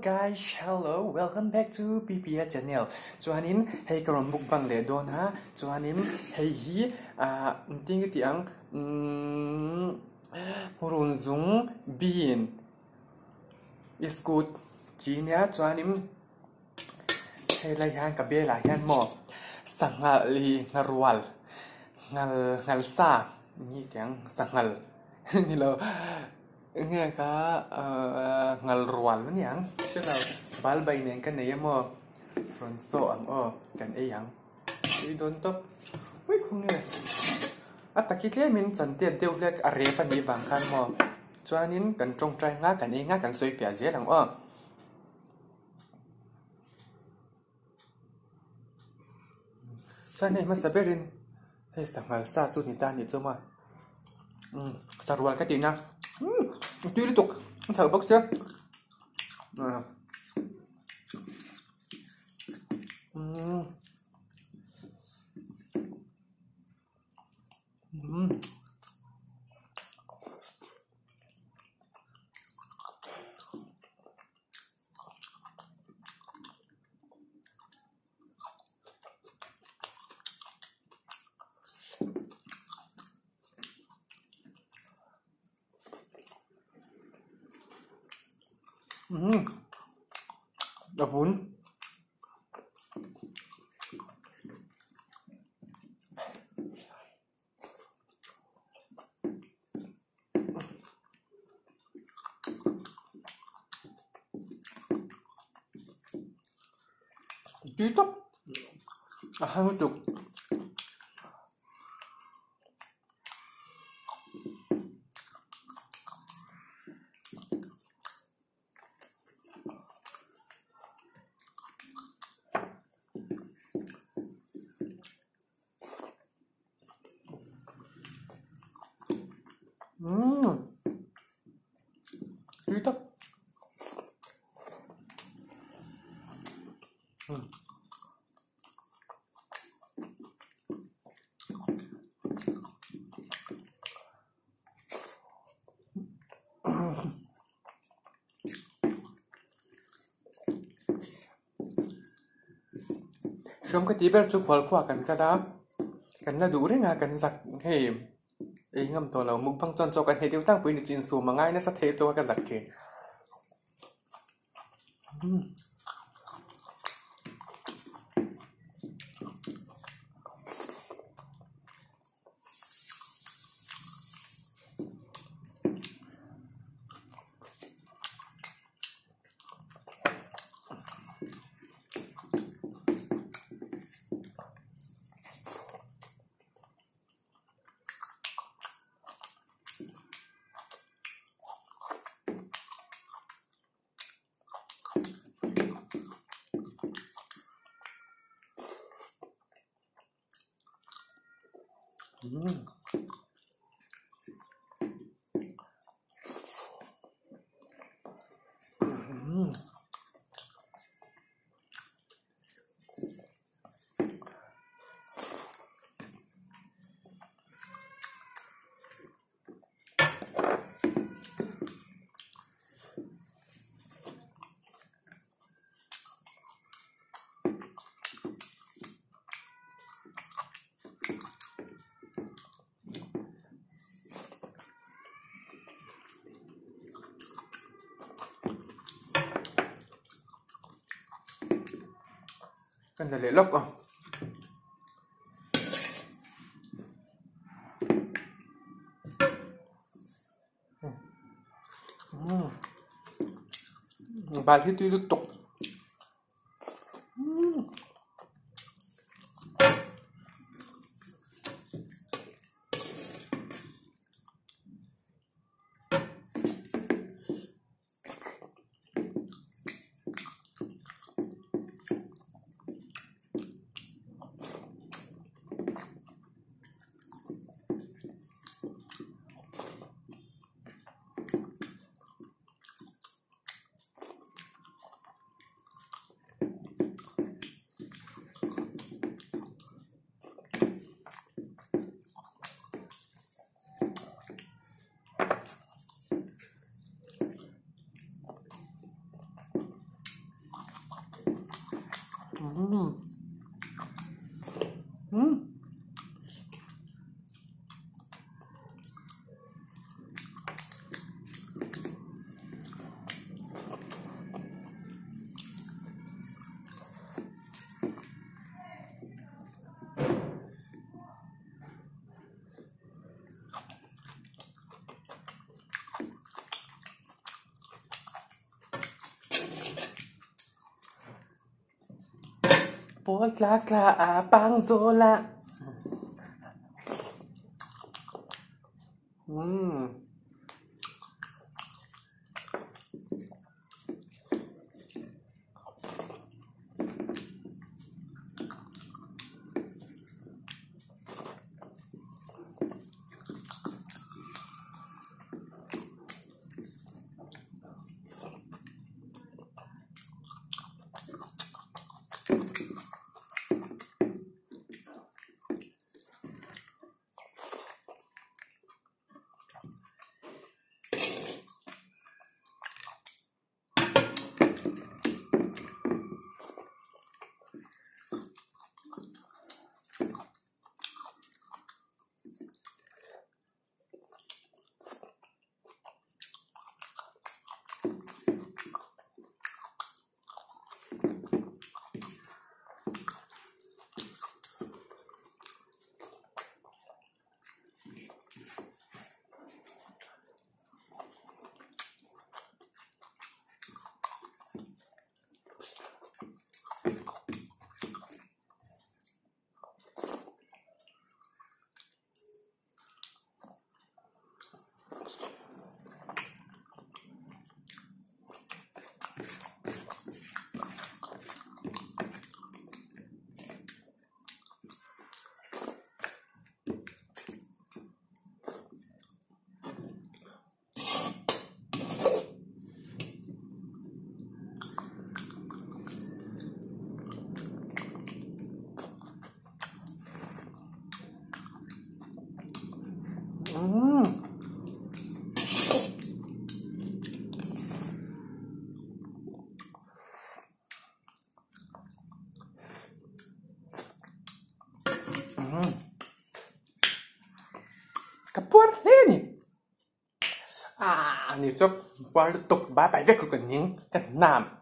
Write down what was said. guys hello welcome back to PPS channel จวนนินให้กรมบุกบังเลดอนฮะจวนนินให้ฮีอ่าติ้งกติอังอืมรุนซุงบีน is good จีเนียจวนนินให้รายกานกับเบล้ลายกานหมอกสังหาลีงารวัลงานงานซานี่เตียงสังหานี่เราเงี้ยก็เอ่องลรวนมันยังเชื่อเราบาลใบเนี่ยงกันไเนี่ยมั่อนโซอังเออกันเอียังวิโดนตบวิ่งเงี้ยอัตคิดเล่มินสันเตียนเดียวเลียกอะไรปันนีบางคันมั่จวนนินกันจงใจงักกันเองงักกันสวยเปียเจ๋หลังเออชวนนี่มาสเปรินให้สังหารซาจูนิตานี่จ้ามาอืมสรวนก็ดีนะ tuy liên tục thử bốc xếp rồi uhm. ดับฝุ่นจี๊บอ่ะให้มันจุก Fritos. Mm. Không có tí bèo chụp vào quả cần cả đá Cần là đủ đấy ngà cần giặc hềm เองงำตัวเรา มุกพังจนโจกันเฮติวตั้งปุยในจีนสูมาง่ายนะสเทปตัวกันสักเข嗯。cần phải lấy lốc không 발휘도 또 Mm-hmm. ปวดลากลาอาปังโซละอืม Hmm. Kapur ah ini. cukup nhiều chút, bao tục bá bảy